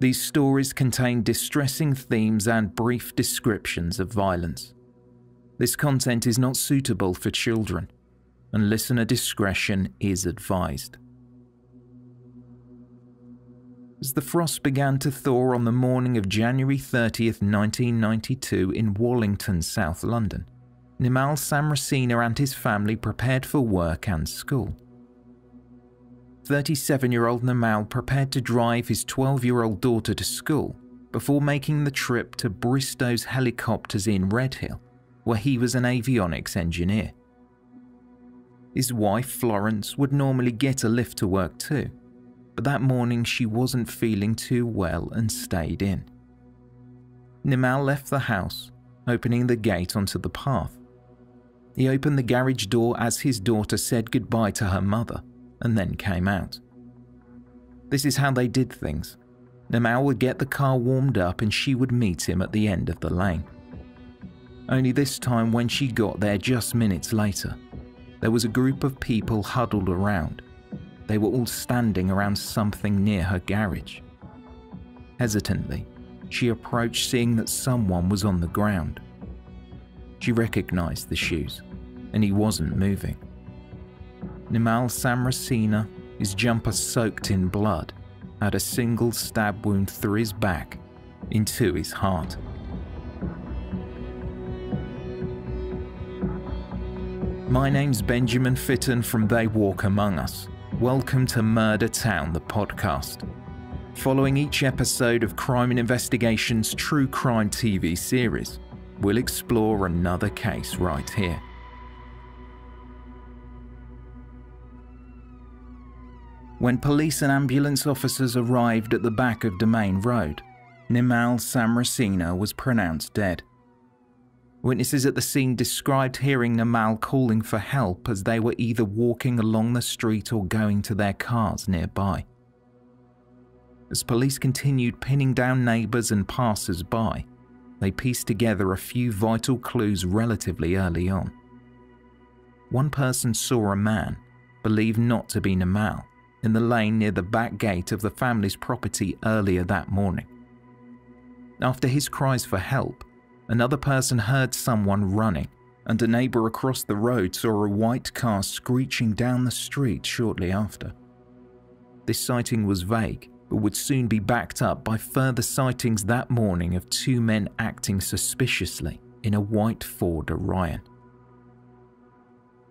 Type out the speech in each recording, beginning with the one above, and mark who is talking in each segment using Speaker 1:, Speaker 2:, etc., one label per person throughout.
Speaker 1: These stories contain distressing themes and brief descriptions of violence. This content is not suitable for children, and listener discretion is advised. As the frost began to thaw on the morning of January 30th, 1992, in Wallington, South London, Nimal Samarasinha and his family prepared for work and school. 37 year old Nimal prepared to drive his 12 year old daughter to school before making the trip to Bristow's Helicopters in Redhill, where he was an avionics engineer. His wife, Florence, would normally get a lift to work too, but that morning she wasn't feeling too well and stayed in. Nimal left the house, opening the gate onto the path. He opened the garage door as his daughter said goodbye to her mother and then came out. This is how they did things. Nimal would get the car warmed up and she would meet him at the end of the lane. Only this time, when she got there just minutes later, there was a group of people huddled around. They were all standing around something near her garage. Hesitantly, she approached, seeing that someone was on the ground. She recognized the shoes, and he wasn't moving. Nimal Samarasinha, his jumper soaked in blood, had a single stab wound through his back into his heart. My name's Benjamin Fitton from They Walk Among Us. Welcome to Murder Town, the podcast. Following each episode of Crime and Investigation's true crime TV series, we'll explore another case right here. When police and ambulance officers arrived at the back of Demesne Road, Nimal Samarasinha was pronounced dead. Witnesses at the scene described hearing Nimal calling for help as they were either walking along the street or going to their cars nearby. As police continued pinning down neighbours and passers by, they pieced together a few vital clues relatively early on. One person saw a man, believed not to be Nimal, in the lane near the back gate of the family's property earlier that morning. After his cries for help, another person heard someone running, and a neighbour across the road saw a white car screeching down the street shortly after. This sighting was vague, but would soon be backed up by further sightings that morning of two men acting suspiciously in a white Ford Orion.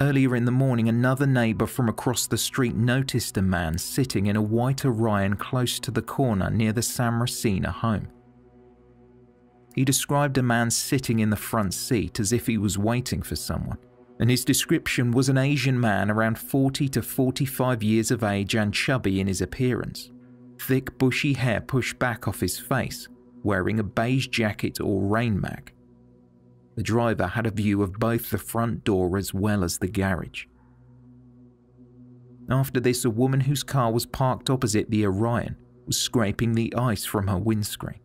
Speaker 1: Earlier in the morning, another neighbour from across the street noticed a man sitting in a white Orion close to the corner near the Samarasinha home. He described a man sitting in the front seat as if he was waiting for someone, and his description was an Asian man around 40 to 45 years of age and chubby in his appearance. Thick, bushy hair pushed back off his face, wearing a beige jacket or rain mac. The driver had a view of both the front door as well as the garage. After this, a woman whose car was parked opposite the Orion was scraping the ice from her windscreen.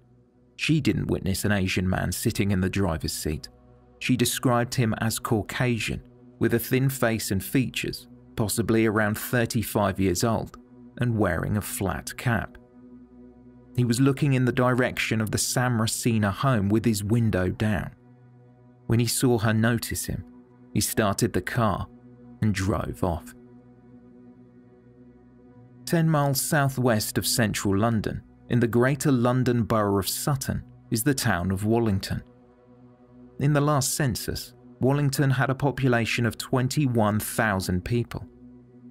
Speaker 1: She didn't witness an Asian man sitting in the driver's seat. She described him as Caucasian, with a thin face and features, possibly around 35 years old, and wearing a flat cap. He was looking in the direction of the Samarasinha home with his window down. When he saw her notice him, he started the car and drove off. 10 miles southwest of central London, in the Greater London Borough of Sutton, is the town of Wallington. In the last census, Wallington had a population of 21,000 people,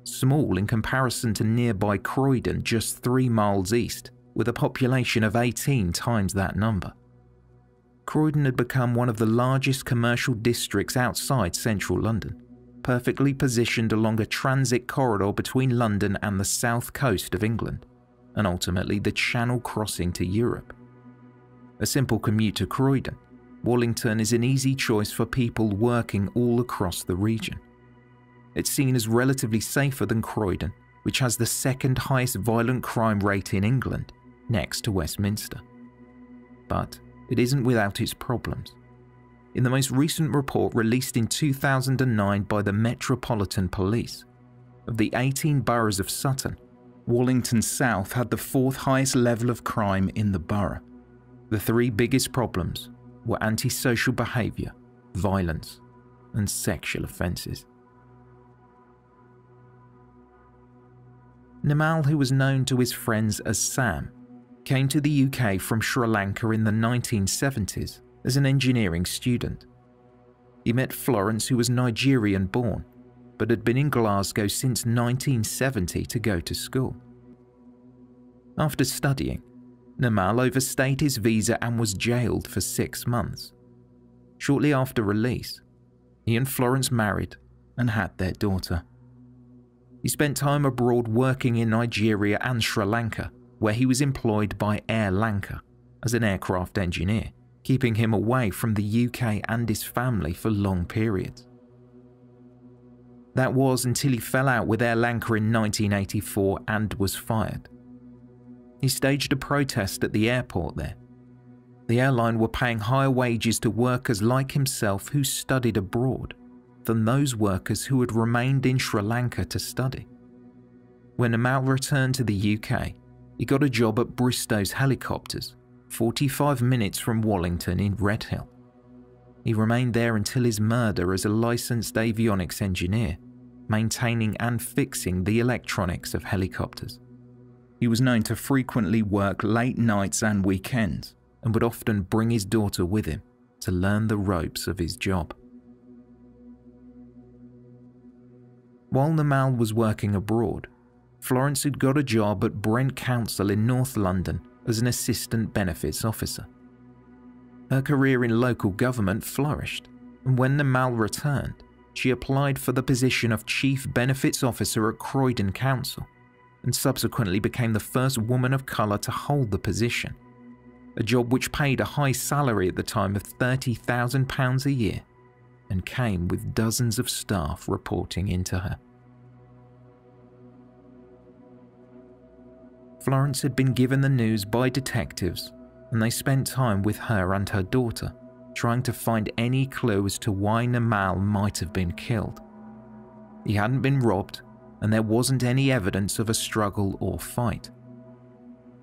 Speaker 1: small in comparison to nearby Croydon, just three miles east, with a population of 18 times that number. Croydon had become one of the largest commercial districts outside central London, perfectly positioned along a transit corridor between London and the south coast of England, and ultimately the channel crossing to Europe. A simple commute to Croydon, Wallington is an easy choice for people working all across the region. It's seen as relatively safer than Croydon, which has the second highest violent crime rate in England, next to Westminster. But it isn't without its problems. In the most recent report released in 2009 by the Metropolitan Police, of the 18 boroughs of Sutton, Wallington South had the fourth highest level of crime in the borough. The three biggest problems were antisocial behaviour, violence, and sexual offences. Nimal, who was known to his friends as Sam, came to the UK from Sri Lanka in the 1970s as an engineering student. He met Florence, who was Nigerian born, but had been in Glasgow since 1970 to go to school. After studying, Nimal overstayed his visa and was jailed for six months. Shortly after release, he and Florence married and had their daughter. He spent time abroad working in Nigeria and Sri Lanka, where he was employed by Air Lanka as an aircraft engineer, keeping him away from the UK and his family for long periods. That was until he fell out with Air Lanka in 1984 and was fired. He staged a protest at the airport there. The airline were paying higher wages to workers like himself who studied abroad than those workers who had remained in Sri Lanka to study. When Amal returned to the UK, he got a job at Bristow's Helicopters, 45 minutes from Wallington in Redhill. He remained there until his murder as a licensed avionics engineer, maintaining and fixing the electronics of helicopters. He was known to frequently work late nights and weekends and would often bring his daughter with him to learn the ropes of his job. While Nimal was working abroad, Florence had got a job at Brent Council in North London as an assistant benefits officer. Her career in local government flourished, and when Nimal returned, she applied for the position of Chief Benefits Officer at Croydon Council and subsequently became the first woman of colour to hold the position, a job which paid a high salary at the time of £30,000 a year and came with dozens of staff reporting into her. Florence had been given the news by detectives, and they spent time with her and her daughter, trying to find any clue as to why Nimal might have been killed. He hadn't been robbed, and there wasn't any evidence of a struggle or fight.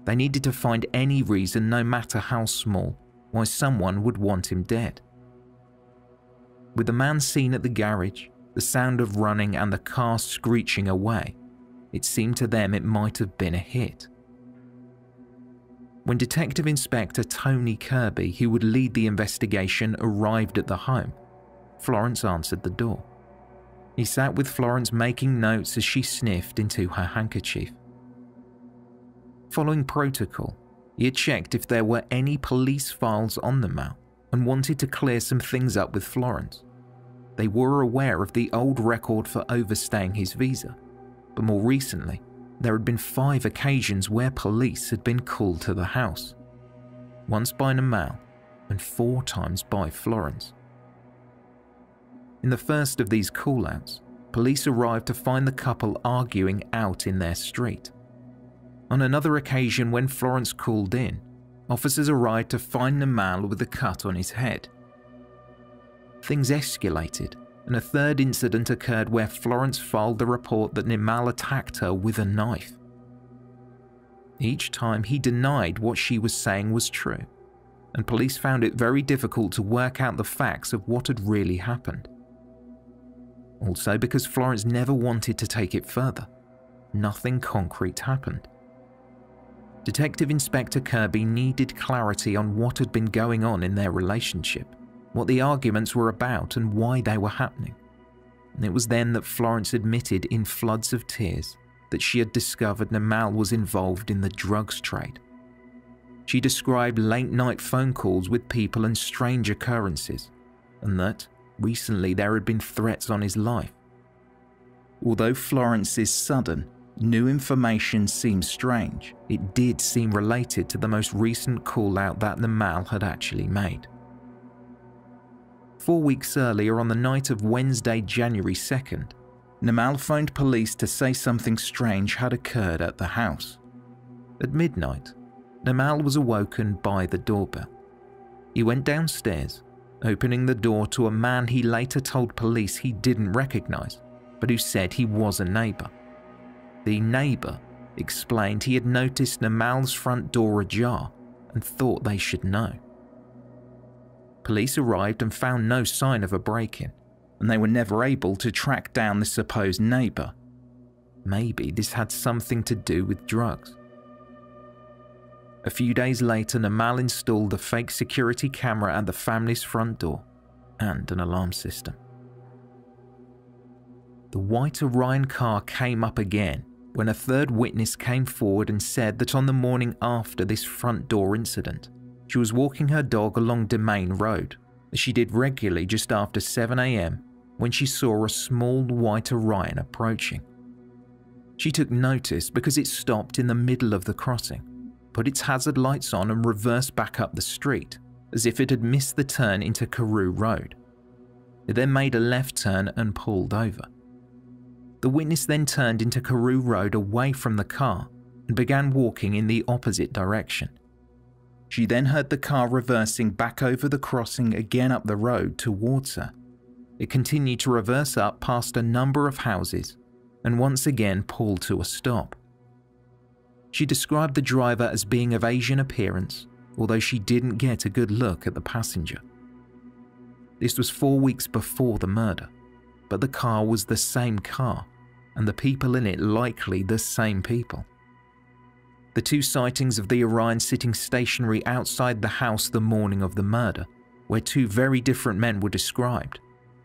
Speaker 1: They needed to find any reason, no matter how small, why someone would want him dead. With the man seen at the garage, the sound of running and the car screeching away, it seemed to them it might have been a hit. When Detective Inspector Tony Kirby, who would lead the investigation, arrived at the home, Florence answered the door. He sat with Florence making notes as she sniffed into her handkerchief. Following protocol, he had checked if there were any police files on the map and wanted to clear some things up with Florence. They were aware of the old record for overstaying his visa, but more recently, there had been five occasions where police had been called to the house. Once by Namal and four times by Florence. In the first of these call-outs, police arrived to find the couple arguing out in their street. On another occasion, when Florence called in, officers arrived to find Namal with a cut on his head. Things escalated, and a third incident occurred where Florence filed the report that Nimal attacked her with a knife. Each time he denied what she was saying was true, and police found it very difficult to work out the facts of what had really happened. Also, because Florence never wanted to take it further, nothing concrete happened. Detective Inspector Kirby needed clarity on what had been going on in their relationship, what the arguments were about, and why they were happening. And it was then that Florence admitted in floods of tears that she had discovered Namal was involved in the drugs trade. She described late night phone calls with people and strange occurrences, and that, Recently, there had been threats on his life. Although Florence's sudden, new information seemed strange, it did seem related to the most recent call out that Namal had actually made. Four weeks earlier, on the night of Wednesday, January 2nd, Namal phoned police to say something strange had occurred at the house. At midnight, Namal was awoken by the doorbell. He went downstairs opening the door to a man he later told police he didn't recognize, but who said he was a neighbor. The neighbor explained he had noticed Namal's front door ajar and thought they should know. Police arrived and found no sign of a break in, and they were never able to track down the supposed neighbour. Maybe this had something to do with drugs. A few days later, Namal installed a fake security camera at the family's front door and an alarm system. The white Orion car came up again when a third witness came forward and said that on the morning after this front door incident, she was walking her dog along Demesne Road, as she did regularly just after 7am when she saw a small white Orion approaching. She took notice because it stopped in the middle of the crossing put its hazard lights on and reversed back up the street, as if it had missed the turn into Carew Road. It then made a left turn and pulled over. The witness then turned into Carew Road away from the car and began walking in the opposite direction. She then heard the car reversing back over the crossing again up the road towards her. It continued to reverse up past a number of houses and once again pulled to a stop. She described the driver as being of Asian appearance, although she didn't get a good look at the passenger. This was four weeks before the murder, but the car was the same car, and the people in it likely the same people. The two sightings of the Orion sitting stationary outside the house the morning of the murder, where two very different men were described,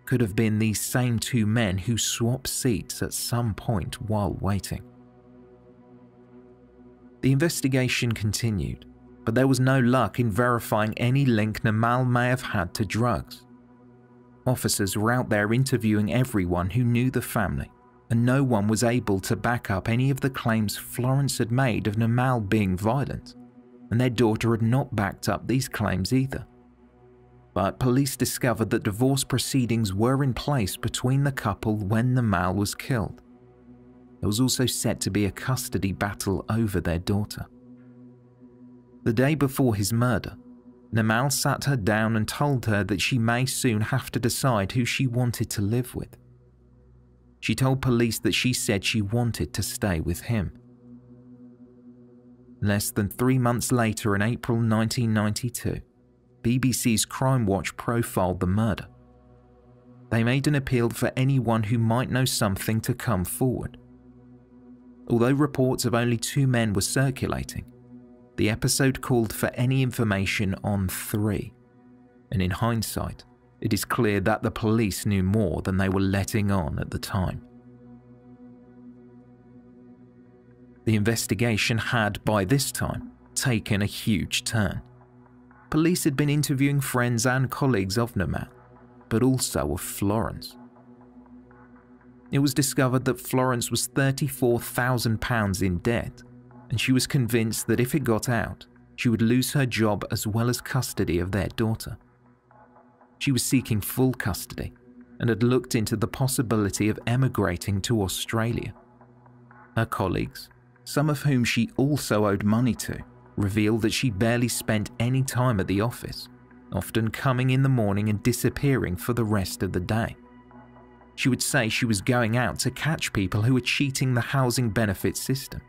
Speaker 1: could have been these same two men who swapped seats at some point while waiting. The investigation continued, but there was no luck in verifying any link Namal may have had to drugs. Officers were out there interviewing everyone who knew the family, and no one was able to back up any of the claims Florence had made of Namal being violent, and their daughter had not backed up these claims either. But police discovered that divorce proceedings were in place between the couple when Namal was killed there was also set to be a custody battle over their daughter. The day before his murder, Namal sat her down and told her that she may soon have to decide who she wanted to live with. She told police that she said she wanted to stay with him. Less than three months later, in April 1992, BBC's Crime Watch profiled the murder. They made an appeal for anyone who might know something to come forward. Although reports of only two men were circulating, the episode called for any information on three. And in hindsight, it is clear that the police knew more than they were letting on at the time. The investigation had, by this time, taken a huge turn. Police had been interviewing friends and colleagues of Namal, but also of Florence it was discovered that Florence was £34,000 in debt, and she was convinced that if it got out, she would lose her job as well as custody of their daughter. She was seeking full custody and had looked into the possibility of emigrating to Australia. Her colleagues, some of whom she also owed money to, revealed that she barely spent any time at the office, often coming in the morning and disappearing for the rest of the day. She would say she was going out to catch people who were cheating the housing benefit system.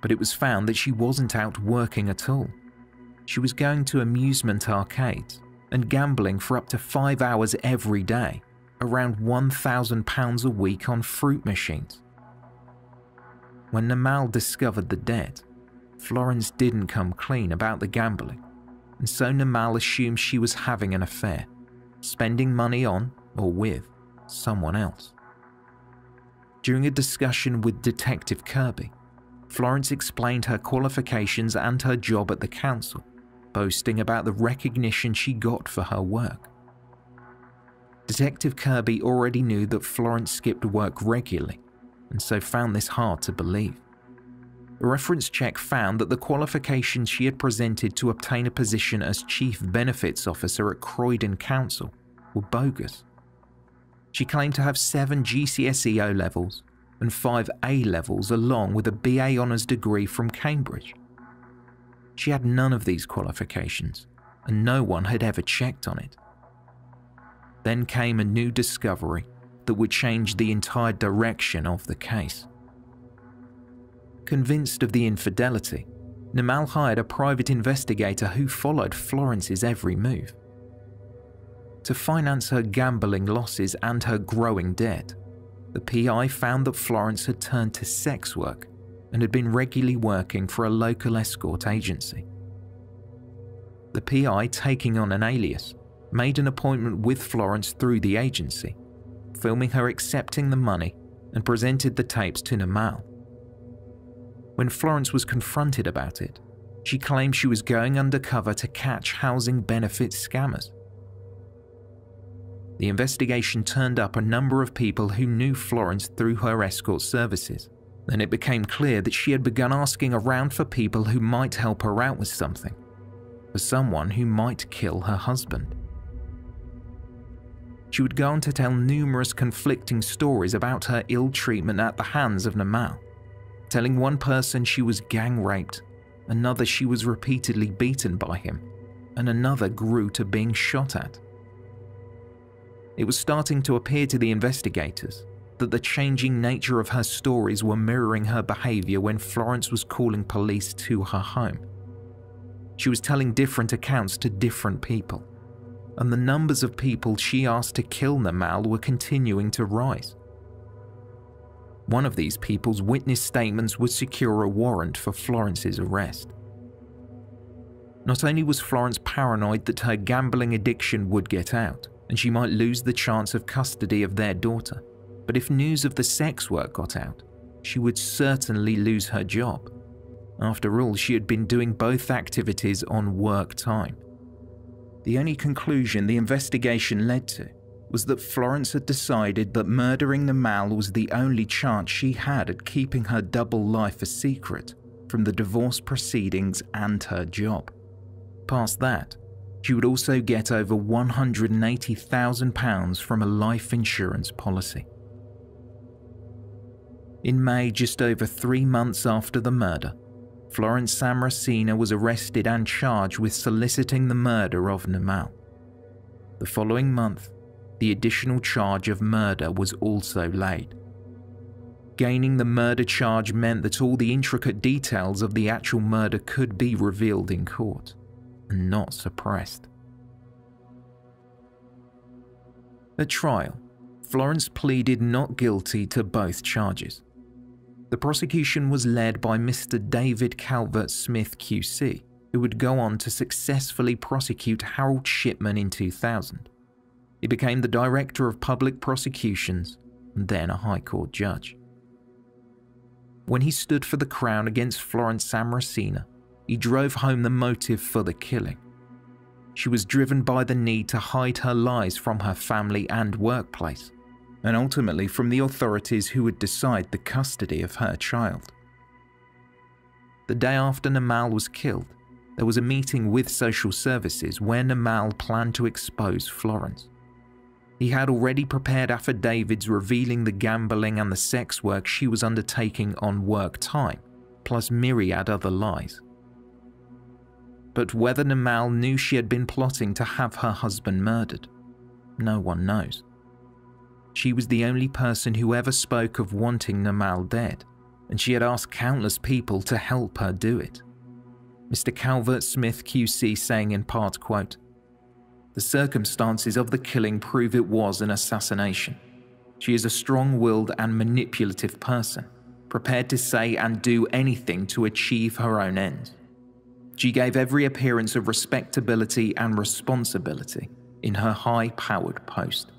Speaker 1: But it was found that she wasn't out working at all. She was going to amusement arcades and gambling for up to five hours every day, around £1,000 a week on fruit machines. When Namal discovered the debt, Florence didn't come clean about the gambling, and so Namal assumed she was having an affair, spending money on or with someone else. During a discussion with Detective Kirby, Florence explained her qualifications and her job at the council, boasting about the recognition she got for her work. Detective Kirby already knew that Florence skipped work regularly, and so found this hard to believe. A reference check found that the qualifications she had presented to obtain a position as Chief Benefits Officer at Croydon Council were bogus. She claimed to have seven GCSE O levels and five A levels, along with a BA Honours degree from Cambridge. She had none of these qualifications, and no one had ever checked on it. Then came a new discovery that would change the entire direction of the case. Convinced of the infidelity, Namal hired a private investigator who followed Florence's every move. To finance her gambling losses and her growing debt, the PI found that Florence had turned to sex work and had been regularly working for a local escort agency. The PI, taking on an alias, made an appointment with Florence through the agency, filming her accepting the money and presented the tapes to Namal. When Florence was confronted about it, she claimed she was going undercover to catch housing benefits scammers. The investigation turned up a number of people who knew Florence through her escort services, and it became clear that she had begun asking around for people who might help her out with something, for someone who might kill her husband. She would go on to tell numerous conflicting stories about her ill treatment at the hands of Namal, telling one person she was gang raped, another she was repeatedly beaten by him, and another grew to being shot at. It was starting to appear to the investigators that the changing nature of her stories were mirroring her behaviour when Florence was calling police to her home. She was telling different accounts to different people, and the numbers of people she asked to kill Namal were continuing to rise. One of these people's witness statements would secure a warrant for Florence's arrest. Not only was Florence paranoid that her gambling addiction would get out, and she might lose the chance of custody of their daughter, but if news of the sex work got out, she would certainly lose her job. After all, she had been doing both activities on work time. The only conclusion the investigation led to was that Florence had decided that murdering Namal was the only chance she had at keeping her double life a secret from the divorce proceedings and her job. Past that, she would also get over £180,000 from a life insurance policy. In May, just over three months after the murder, Florence Samarasinha was arrested and charged with soliciting the murder of Namal. The following month, the additional charge of murder was also laid. Gaining the murder charge meant that all the intricate details of the actual murder could be revealed in court and not suppressed. At trial, Florence pleaded not guilty to both charges. The prosecution was led by Mr. David Calvert Smith QC, who would go on to successfully prosecute Harold Shipman in 2000. He became the Director of Public Prosecutions and then a High Court judge. When he stood for the Crown against Florence Samarasinha, he drove home the motive for the killing. She was driven by the need to hide her lies from her family and workplace, and ultimately from the authorities who would decide the custody of her child. The day after Namal was killed, there was a meeting with social services where Namal planned to expose Florence. He had already prepared affidavits revealing the gambling and the sex work she was undertaking on work time, plus myriad other lies. But whether Namal knew she had been plotting to have her husband murdered, no one knows. She was the only person who ever spoke of wanting Namal dead, and she had asked countless people to help her do it. Mr. Calvert Smith QC saying in part, quote, the circumstances of the killing prove it was an assassination. She is a strong willed and manipulative person, prepared to say and do anything to achieve her own ends. She gave every appearance of respectability and responsibility in her high powered post.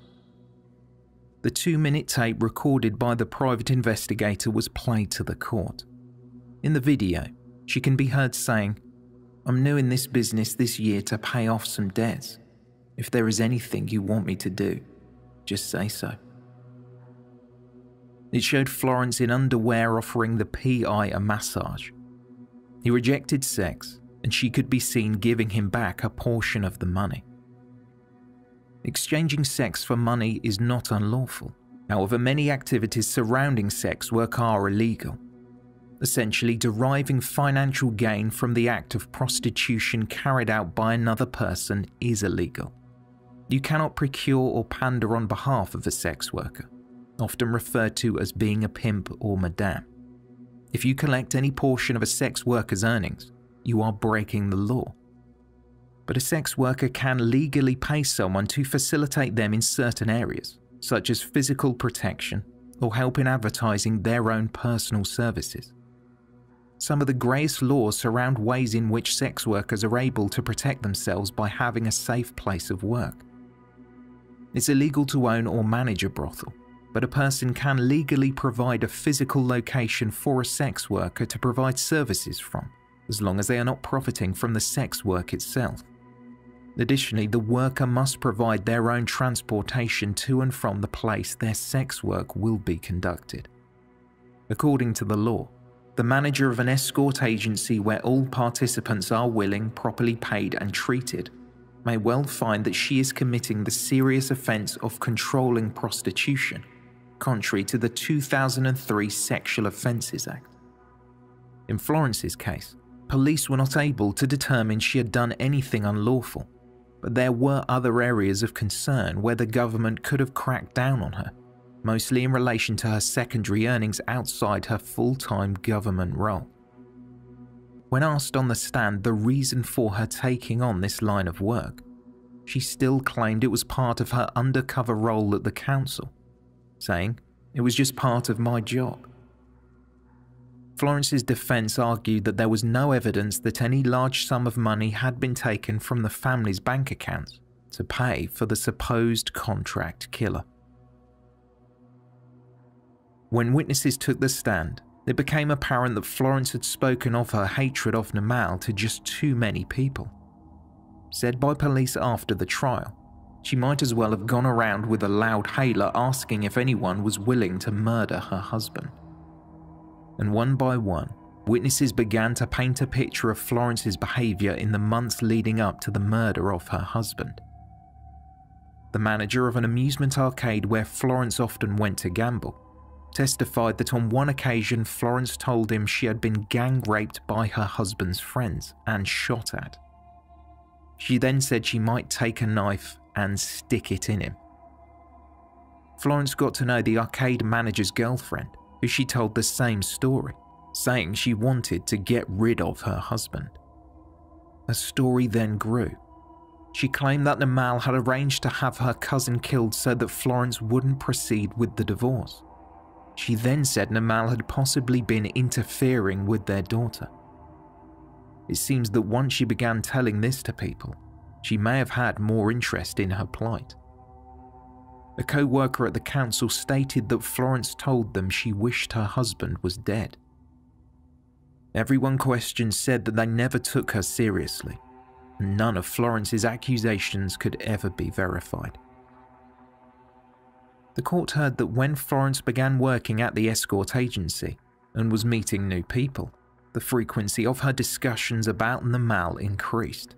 Speaker 1: The two minute tape recorded by the private investigator was played to the court. In the video, she can be heard saying, I'm new in this business this year to pay off some debts. If there is anything you want me to do, just say so. It showed Florence in underwear offering the PI a massage. He rejected sex, and she could be seen giving him back a portion of the money. Exchanging sex for money is not unlawful. However, many activities surrounding sex work are illegal. Essentially, deriving financial gain from the act of prostitution carried out by another person is illegal. You cannot procure or pander on behalf of a sex worker, often referred to as being a pimp or madame. If you collect any portion of a sex worker's earnings, you are breaking the law. But a sex worker can legally pay someone to facilitate them in certain areas, such as physical protection or help in advertising their own personal services. Some of the greyest laws surround ways in which sex workers are able to protect themselves by having a safe place of work. It's illegal to own or manage a brothel, but a person can legally provide a physical location for a sex worker to provide services from, as long as they are not profiting from the sex work itself. Additionally, the worker must provide their own transportation to and from the place their sex work will be conducted. According to the law, the manager of an escort agency where all participants are willing, properly paid, and treated may well find that she is committing the serious offence of controlling prostitution contrary to the 2003 Sexual Offences Act. In Florence's case, police were not able to determine she had done anything unlawful, but there were other areas of concern where the government could have cracked down on her, mostly in relation to her secondary earnings outside her full time government role. When asked on the stand the reason for her taking on this line of work, she still claimed it was part of her undercover role at the council saying, It was just part of my job. Florence's defense argued that there was no evidence that any large sum of money had been taken from the family's bank accounts to pay for the supposed contract killer. When witnesses took the stand, it became apparent that Florence had spoken of her hatred of Namal to just too many people. Said by police after the trial, she might as well have gone around with a loud hailer asking if anyone was willing to murder her husband. And one by one, witnesses began to paint a picture of Florence's behaviour in the months leading up to the murder of her husband. The manager of an amusement arcade where Florence often went to gamble testified that on one occasion Florence told him she had been gang raped by her husband's friends and shot at. She then said she might take a knife and stick it in him. Florence got to know the arcade manager's girlfriend, who she told the same story, saying she wanted to get rid of her husband. A story then grew. She claimed that Namal had arranged to have her cousin killed so that Florence wouldn't proceed with the divorce. She then said Namal had possibly been interfering with their daughter. It seems that once she began telling this to people, she may have had more interest in her plight. A co worker at the council stated that Florence told them she wished her husband was dead. Everyone questioned said that they never took her seriously, and none of Florence's accusations could ever be verified. The court heard that when Florence began working at the escort agency and was meeting new people, the frequency of her discussions about Namal increased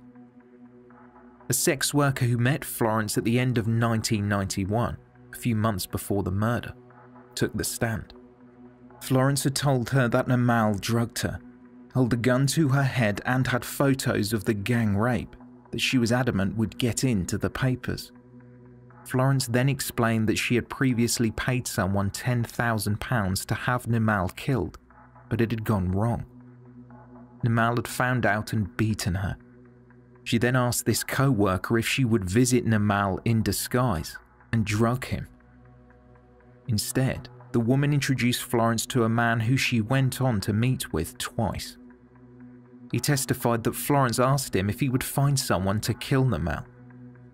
Speaker 1: a sex worker who met Florence at the end of 1991, a few months before the murder, took the stand. Florence had told her that Namal drugged her, held a gun to her head, and had photos of the gang rape that she was adamant would get into the papers. Florence then explained that she had previously paid someone £10,000 to have Namal killed, but it had gone wrong. Namal had found out and beaten her, she then asked this co worker if she would visit Namal in disguise and drug him. Instead, the woman introduced Florence to a man who she went on to meet with twice. He testified that Florence asked him if he would find someone to kill Namal,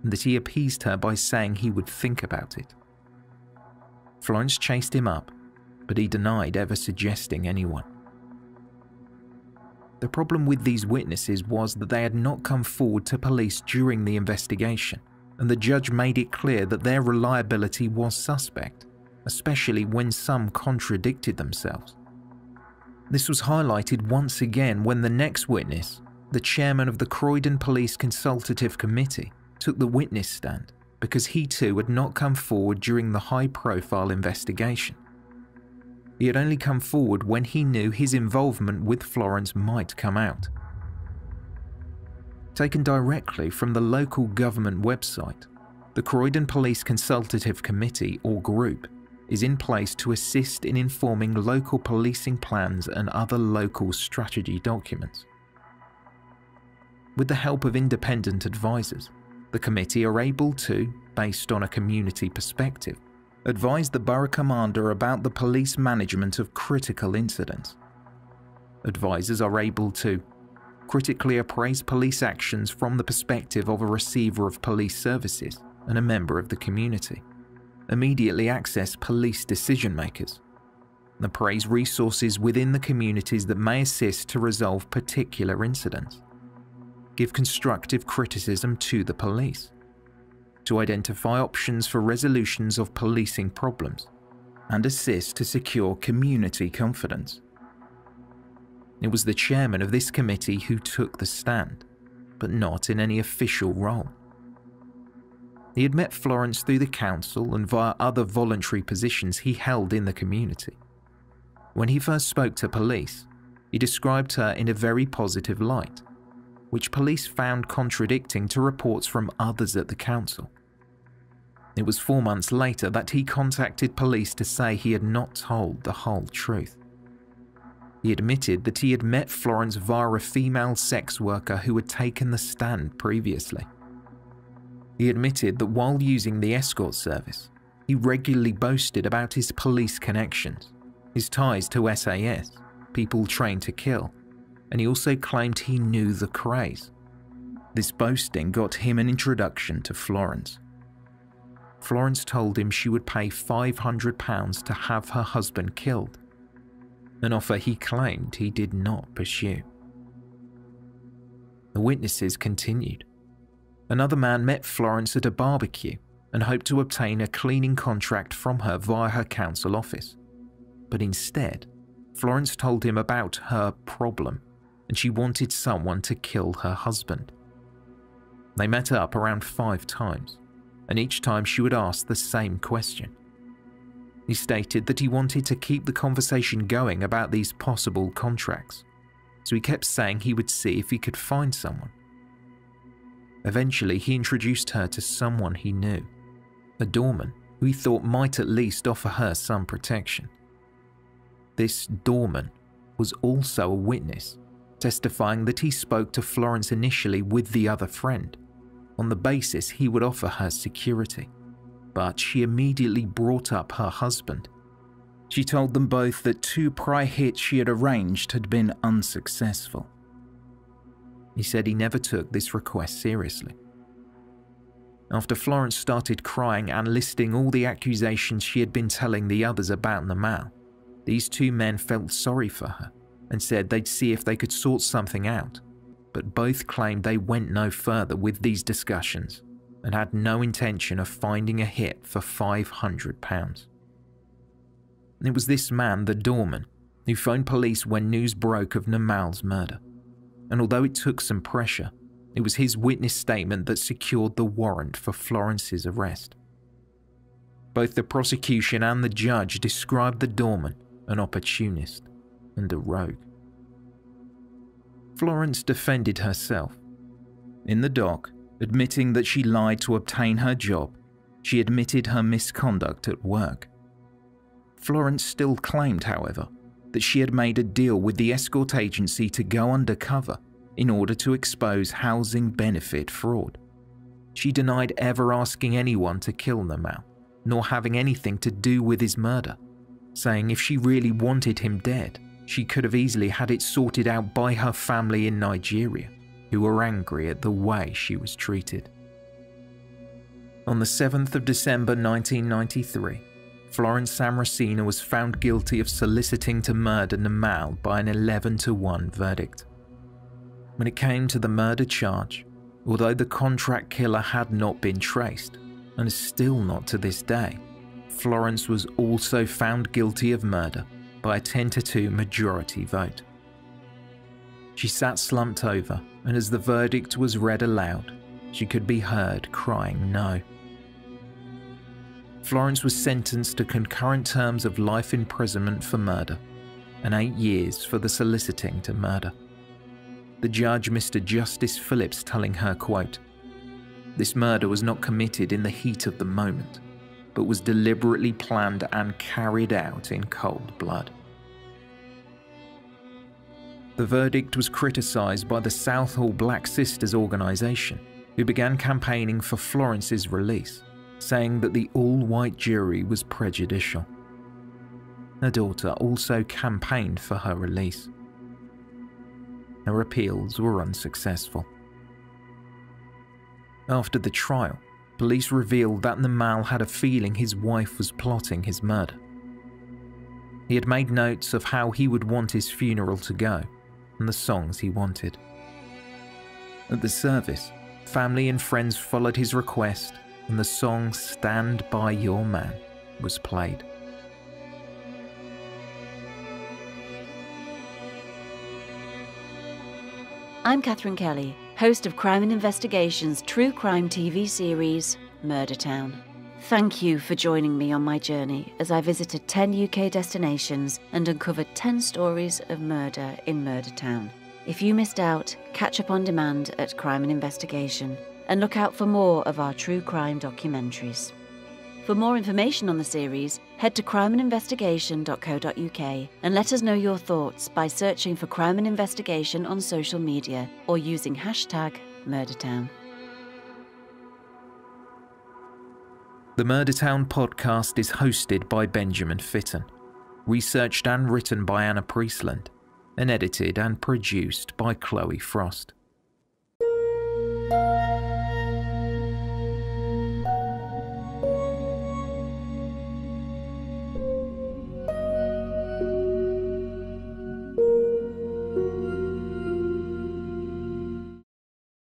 Speaker 1: and that he appeased her by saying he would think about it. Florence chased him up, but he denied ever suggesting anyone. The problem with these witnesses was that they had not come forward to police during the investigation, and the judge made it clear that their reliability was suspect, especially when some contradicted themselves. This was highlighted once again when the next witness, the chairman of the Croydon Police Consultative Committee, took the witness stand because he too had not come forward during the high profile investigation. He had only come forward when he knew his involvement with Florence might come out. Taken directly from the local government website, the Croydon Police Consultative Committee, or group, is in place to assist in informing local policing plans and other local strategy documents. With the help of independent advisors, the committee are able to, based on a community perspective, advise the borough commander about the police management of critical incidents. Advisors are able to critically appraise police actions from the perspective of a receiver of police services and a member of the community, immediately access police decision makers, and appraise resources within the communities that may assist to resolve particular incidents, give constructive criticism to the police, to identify options for resolutions of policing problems, and assist to secure community confidence. It was the chairman of this committee who took the stand, but not in any official role. He had met Florence through the council and via other voluntary positions he held in the community. When he first spoke to police, he described her in a very positive light, which police found contradicting to reports from others at the council. It was four months later that he contacted police to say he had not told the whole truth. He admitted that he had met Florence via a female sex worker who had taken the stand previously. He admitted that while using the escort service, he regularly boasted about his police connections, his ties to SAS, people trained to kill, and he also claimed he knew the Krays. This boasting got him an introduction to Florence. Florence told him she would pay £500 to have her husband killed an offer he claimed he did not pursue. The witnesses continued. Another man met Florence at a barbecue and hoped to obtain a cleaning contract from her via her council office. But instead, Florence told him about her problem and she wanted someone to kill her husband. They met up around five times, and each time she would ask the same question he stated that he wanted to keep the conversation going about these possible contracts, so he kept saying he would see if he could find someone. Eventually, he introduced her to someone he knew, a doorman who he thought might at least offer her some protection. This doorman was also a witness, testifying that he spoke to Florence initially with the other friend, on the basis he would offer her security but she immediately brought up her husband. She told them both that two prior hits she had arranged had been unsuccessful. He said he never took this request seriously. After Florence started crying and listing all the accusations she had been telling the others about Namal, these two men felt sorry for her and said they'd see if they could sort something out, but both claimed they went no further with these discussions and had no intention of finding a hit for £500. It was this man, the doorman, who phoned police when news broke of Namal's murder. And although it took some pressure, it was his witness statement that secured the warrant for Florence's arrest. Both the prosecution and the judge described the doorman an opportunist and a rogue. Florence defended herself. In the dock, Admitting that she lied to obtain her job, she admitted her misconduct at work. Florence still claimed, however, that she had made a deal with the escort agency to go undercover in order to expose housing benefit fraud. She denied ever asking anyone to kill Namal, nor having anything to do with his murder, saying if she really wanted him dead, she could have easily had it sorted out by her family in Nigeria who were angry at the way she was treated. On the 7th of December 1993, Florence Samarasinha was found guilty of soliciting to murder Namal by an 11 to 1 verdict. When it came to the murder charge, although the contract killer had not been traced, and is still not to this day, Florence was also found guilty of murder by a 10 to 2 majority vote. She sat slumped over and as the verdict was read aloud, she could be heard crying no. Florence was sentenced to concurrent terms of life imprisonment for murder and eight years for the soliciting to murder. The judge, Mr. Justice Phillips, telling her, quote, This murder was not committed in the heat of the moment. But was deliberately planned and carried out in cold blood. The verdict was criticised by the Southall Black Sisters organisation, who began campaigning for Florence's release, saying that the all white jury was prejudicial. Her daughter also campaigned for her release. Her appeals were unsuccessful. After the trial, police revealed that Nimal had a feeling his wife was plotting his murder. He had made notes of how he would want his funeral to go and the songs he wanted. At the service, family and friends followed his request, and the song Stand By Your Man was played.
Speaker 2: I'm Catherine Kelly, host of Crime and Investigations true crime TV series, Murdertown. Thank you for joining me on my journey as I visited 10 UK destinations and uncovered 10 stories of murder in Murdertown. If you missed out, catch up on demand at Crime and Investigation and look out for more of our true crime documentaries. For more information on the series, head to crimeandinvestigation.co.uk and let us know your thoughts by searching for Crime and Investigation on social media or using hashtag Murdertown.
Speaker 1: The Murdertown podcast is hosted by Benjamin Fitton, researched and written by Anna Priestland, and edited and produced by Chloe Frost.